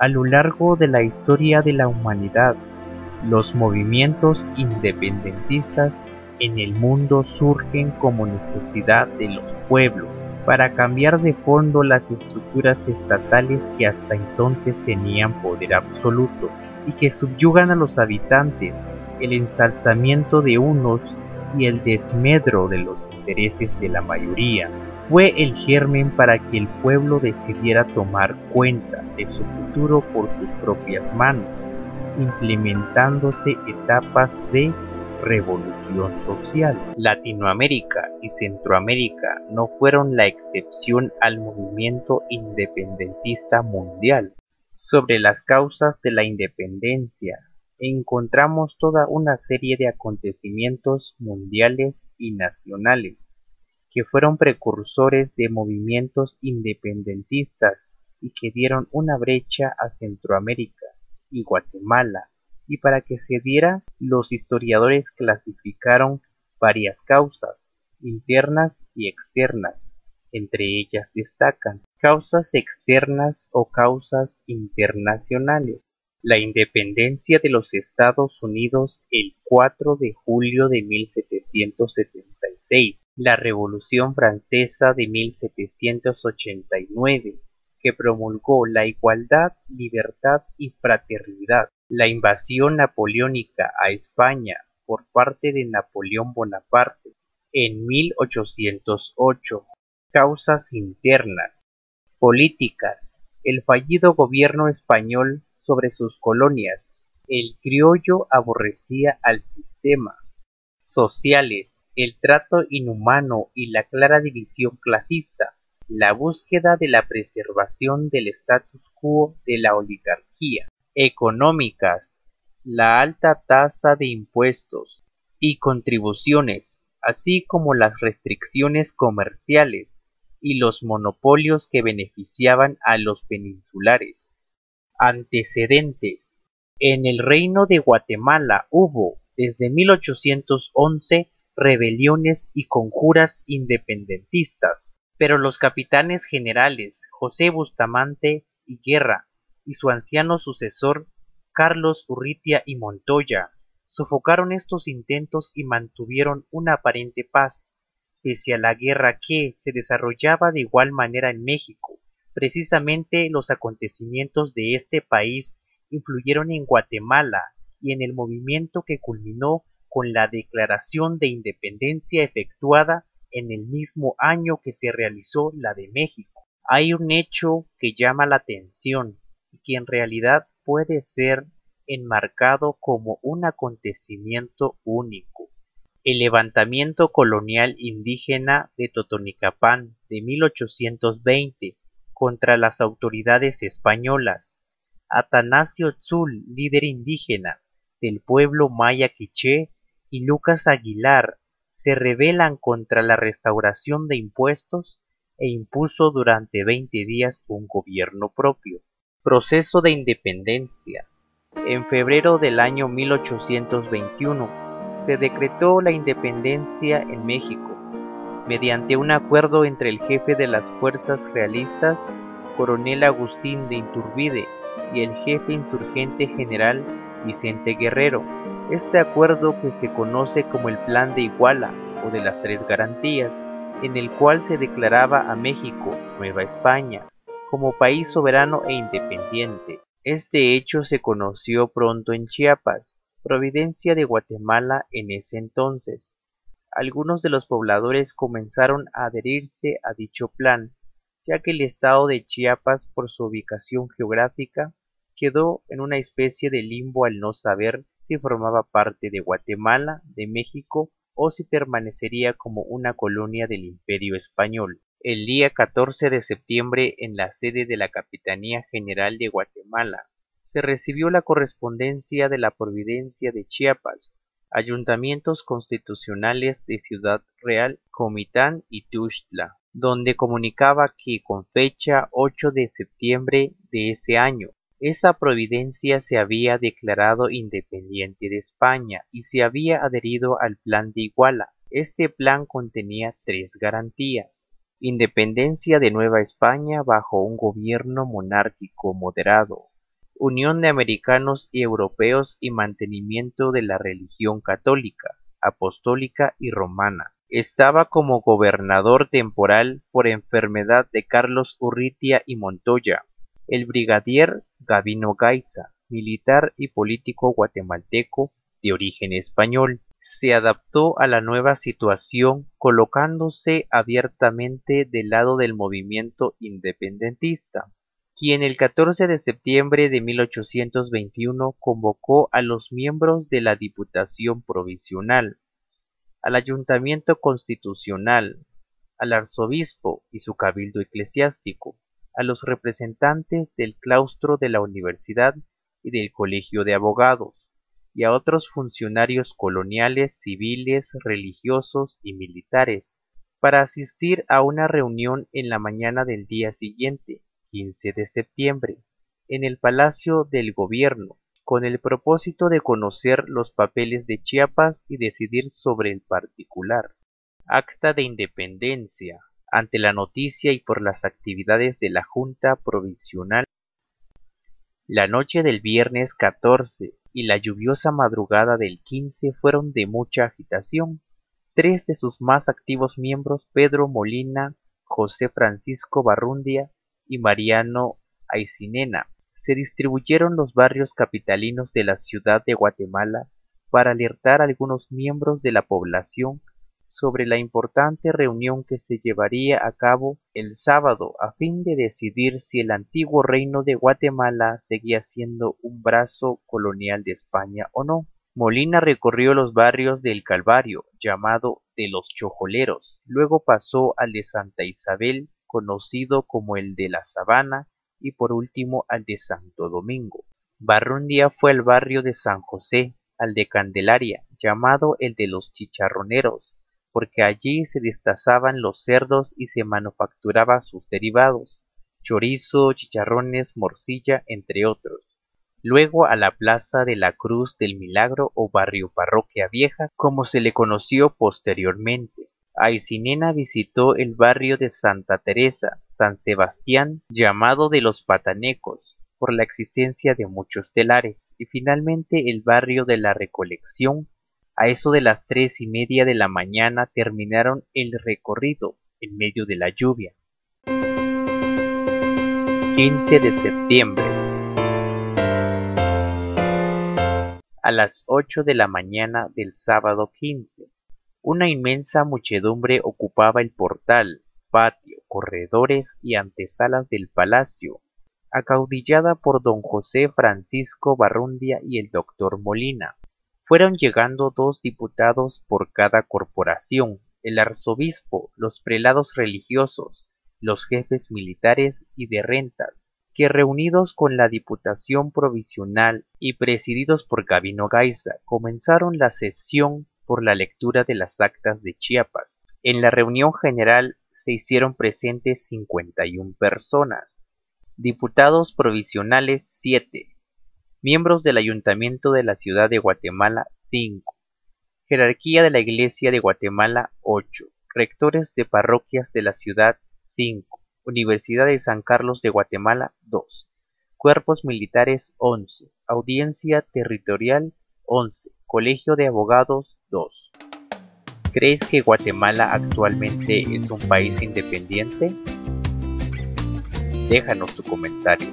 A lo largo de la historia de la humanidad, los movimientos independentistas en el mundo surgen como necesidad de los pueblos para cambiar de fondo las estructuras estatales que hasta entonces tenían poder absoluto y que subyugan a los habitantes, el ensalzamiento de unos y el desmedro de los intereses de la mayoría. Fue el germen para que el pueblo decidiera tomar cuenta de su futuro por sus propias manos, implementándose etapas de revolución social. Latinoamérica y Centroamérica no fueron la excepción al movimiento independentista mundial. Sobre las causas de la independencia encontramos toda una serie de acontecimientos mundiales y nacionales que fueron precursores de movimientos independentistas y que dieron una brecha a Centroamérica y Guatemala y para que se diera los historiadores clasificaron varias causas, internas y externas. Entre ellas destacan causas externas o causas internacionales. La independencia de los Estados Unidos el 4 de julio de 1776, la Revolución Francesa de 1789, que promulgó la igualdad, libertad y fraternidad, la invasión napoleónica a España por parte de Napoleón Bonaparte en 1808. Causas internas. Políticas. El fallido gobierno español sobre sus colonias. El criollo aborrecía al sistema. Sociales. El trato inhumano y la clara división clasista. La búsqueda de la preservación del status quo de la oligarquía económicas, la alta tasa de impuestos y contribuciones, así como las restricciones comerciales y los monopolios que beneficiaban a los peninsulares. Antecedentes. En el reino de Guatemala hubo, desde 1811, rebeliones y conjuras independentistas, pero los capitanes generales José Bustamante y Guerra y su anciano sucesor Carlos Urrutia y Montoya sofocaron estos intentos y mantuvieron una aparente paz, pese a la guerra que se desarrollaba de igual manera en México. Precisamente los acontecimientos de este país influyeron en Guatemala y en el movimiento que culminó con la declaración de independencia efectuada en el mismo año que se realizó la de México. Hay un hecho que llama la atención y que en realidad puede ser enmarcado como un acontecimiento único. El levantamiento colonial indígena de Totonicapán de 1820 contra las autoridades españolas. Atanasio Tzul, líder indígena del pueblo maya quiché, y Lucas Aguilar se rebelan contra la restauración de impuestos e impuso durante veinte días un gobierno propio. Proceso de independencia. En febrero del año 1821 se decretó la independencia en México mediante un acuerdo entre el jefe de las fuerzas realistas, coronel Agustín de Inturbide, y el jefe insurgente general Vicente Guerrero. Este acuerdo que se conoce como el Plan de Iguala o de las Tres Garantías, en el cual se declaraba a México, Nueva España, como país soberano e independiente. Este hecho se conoció pronto en Chiapas, providencia de Guatemala en ese entonces. Algunos de los pobladores comenzaron a adherirse a dicho plan, ya que el estado de Chiapas por su ubicación geográfica quedó en una especie de limbo al no saber si formaba parte de Guatemala, de México o si permanecería como una colonia del Imperio español. El día 14 de septiembre en la sede de la Capitanía General de Guatemala se recibió la correspondencia de la Providencia de Chiapas, ayuntamientos constitucionales de Ciudad Real, Comitán y Tuxtla, donde comunicaba que con fecha 8 de septiembre de ese año, esa providencia se había declarado independiente de España y se había adherido al Plan de Iguala. Este plan contenía tres garantías Independencia de Nueva España bajo un gobierno monárquico moderado, unión de americanos y europeos y mantenimiento de la religión católica, apostólica y romana. Estaba como gobernador temporal por enfermedad de Carlos Urrutia y Montoya, el brigadier Gavino Gaiza, militar y político guatemalteco de origen español, se adaptó a la nueva situación colocándose abiertamente del lado del movimiento independentista, quien el 14 de septiembre de 1821 convocó a los miembros de la Diputación Provisional, al Ayuntamiento Constitucional, al arzobispo y su cabildo eclesiástico, a los representantes del claustro de la universidad y del colegio de abogados, y a otros funcionarios coloniales, civiles, religiosos y militares, para asistir a una reunión en la mañana del día siguiente, 15 de septiembre, en el Palacio del Gobierno, con el propósito de conocer los papeles de Chiapas y decidir sobre el particular. Acta de Independencia. Ante la noticia y por las actividades de la Junta Provisional, la noche del viernes 14 y la lluviosa madrugada del 15 fueron de mucha agitación. Tres de sus más activos miembros, Pedro Molina, José Francisco Barrundia y Mariano Aicinena, se distribuyeron los barrios capitalinos de la ciudad de Guatemala para alertar a algunos miembros de la población sobre la importante reunión que se llevaría a cabo el sábado a fin de decidir si el antiguo reino de Guatemala seguía siendo un brazo colonial de España o no. Molina recorrió los barrios del Calvario, llamado de los Chojoleros, luego pasó al de Santa Isabel, conocido como el de la Sabana, y por último al de Santo Domingo. Barrundia fue al barrio de San José, al de Candelaria, llamado el de los Chicharroneros, porque allí se destazaban los cerdos y se manufacturaba sus derivados, chorizo, chicharrones, morcilla, entre otros. Luego a la Plaza de la Cruz del Milagro o Barrio Parroquia Vieja, como se le conoció posteriormente. Aicinena visitó el barrio de Santa Teresa, San Sebastián, llamado de los Patanecos, por la existencia de muchos telares, y finalmente el barrio de la Recolección, a eso de las tres y media de la mañana terminaron el recorrido en medio de la lluvia. 15 de septiembre. A las 8 de la mañana del sábado 15, una inmensa muchedumbre ocupaba el portal, patio, corredores y antesalas del palacio, acaudillada por don José Francisco Barrundia y el doctor Molina. Fueron llegando dos diputados por cada corporación, el arzobispo, los prelados religiosos, los jefes militares y de rentas, que reunidos con la Diputación Provisional y presididos por Gabino Gaiza, comenzaron la sesión por la lectura de las actas de Chiapas. En la reunión general se hicieron presentes 51 personas, diputados provisionales 7, Miembros del Ayuntamiento de la Ciudad de Guatemala 5. Jerarquía de la Iglesia de Guatemala 8. Rectores de parroquias de la ciudad 5. Universidad de San Carlos de Guatemala 2. Cuerpos militares 11. Audiencia territorial 11. Colegio de Abogados 2. ¿Crees que Guatemala actualmente es un país independiente? Déjanos tu comentario.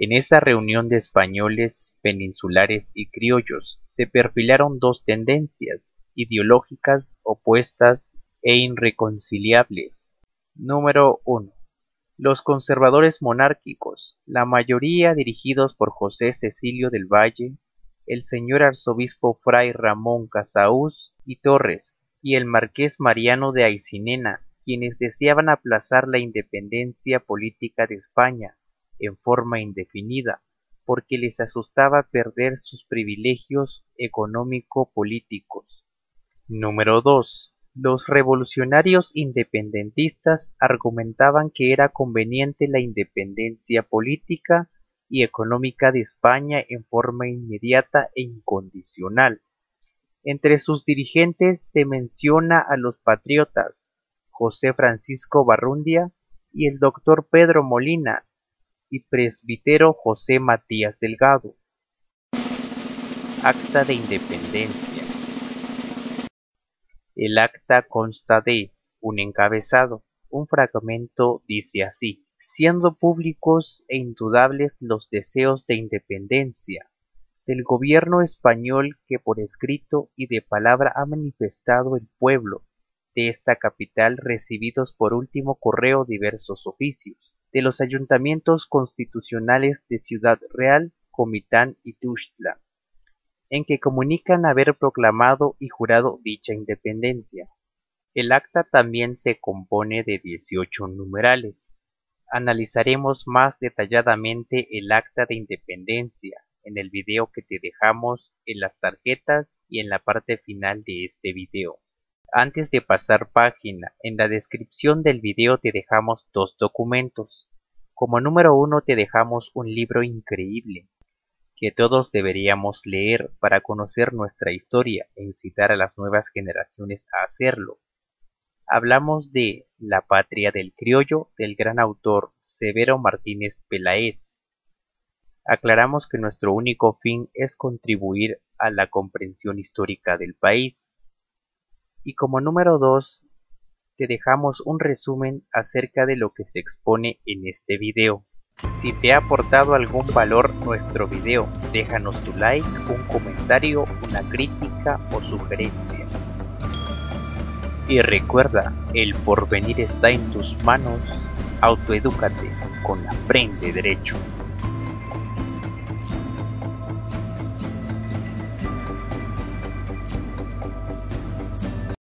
En esa reunión de españoles, peninsulares y criollos se perfilaron dos tendencias ideológicas opuestas e irreconciliables. Número 1. Los conservadores monárquicos, la mayoría dirigidos por José Cecilio del Valle, el señor arzobispo fray Ramón Casaús y Torres, y el marqués Mariano de Aicinena, quienes deseaban aplazar la independencia política de España en forma indefinida, porque les asustaba perder sus privilegios económico-políticos. Número 2. Los revolucionarios independentistas argumentaban que era conveniente la independencia política y económica de España en forma inmediata e incondicional. Entre sus dirigentes se menciona a los patriotas José Francisco Barrundia y el doctor Pedro Molina, y presbítero José Matías Delgado. Acta de Independencia. El acta consta de un encabezado. Un fragmento dice así, siendo públicos e indudables los deseos de independencia del gobierno español que por escrito y de palabra ha manifestado el pueblo de esta capital recibidos por último correo diversos oficios de los ayuntamientos constitucionales de Ciudad Real, Comitán y Tuxtla, en que comunican haber proclamado y jurado dicha independencia. El acta también se compone de 18 numerales. Analizaremos más detalladamente el acta de independencia en el video que te dejamos en las tarjetas y en la parte final de este video. Antes de pasar página, en la descripción del video te dejamos dos documentos. Como número uno te dejamos un libro increíble que todos deberíamos leer para conocer nuestra historia e incitar a las nuevas generaciones a hacerlo. Hablamos de La patria del criollo del gran autor Severo Martínez Peláez. Aclaramos que nuestro único fin es contribuir a la comprensión histórica del país. Y como número 2, te dejamos un resumen acerca de lo que se expone en este video. Si te ha aportado algún valor nuestro video, déjanos tu like, un comentario, una crítica o sugerencia. Y recuerda, el porvenir está en tus manos, autoedúcate con Aprende Derecho.